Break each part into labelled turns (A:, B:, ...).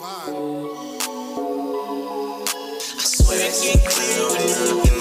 A: I
B: swear it get clear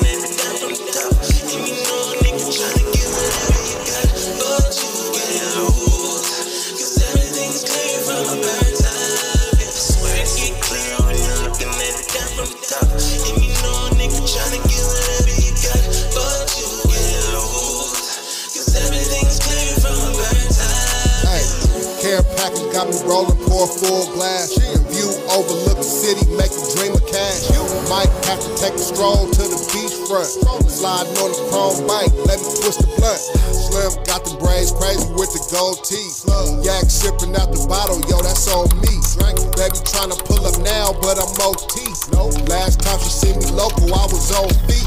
A: got me rolling, pour full glass. View overlook the city, make a dream of cash. You Might have to take a stroll to the beachfront. Sliding on the chrome bike, let me twist the blunt. Slim got the braids crazy with the gold teeth. Yak sipping out the bottle, yo, that's on me. Baby trying to pull up now, but I'm OT. No, last time she seen me local, I was on feet.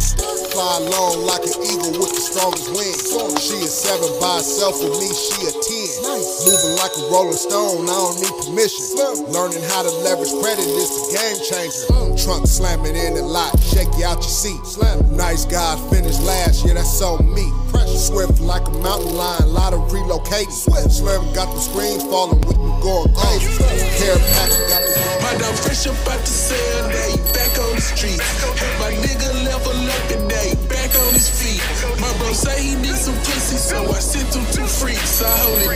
A: Fly alone like an eagle with the strongest wings. She is seven by herself, with me, she a ten. Moving like a rolling stone, I don't need permission. Learning how to leverage credit is the game changer. Trunk slamming in the lot, shake you out your seat. Nice guy, finished last, yeah, that's so me. Swift like a mountain lion, lot of relocating. Slim got the screens falling with me going crazy. Care pack got the
C: my dog fresh up to sell, cell, they back on the streets. Had my nigga level up and they back on his feet. My bro say he needs some pussy, so I sent him two freaks. I hold it